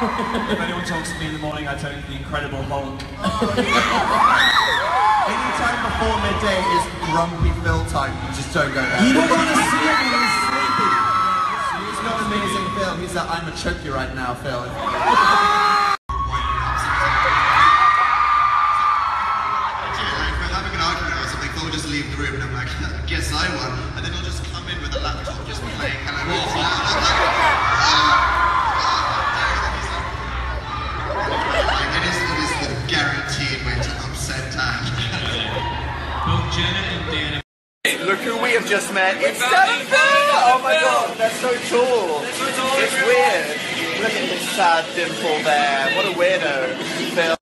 if anyone talks to me in the morning, I turn into the Incredible Hulk. Anytime before midday is grumpy Phil time. You just don't go there. You don't want to see him when he's sleeping. He's not amazing Phil. He's that I'm a choke you right now, Phil. Like, we're having an argument or something, Phil will just leave the room and I'm like, I guess I won. And then he'll just come in with Look who we have just met. It's Seven Oh my god, they're so tall. It's weird. Look at his sad dimple there. What a weirdo. Phil.